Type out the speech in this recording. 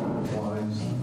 Wise.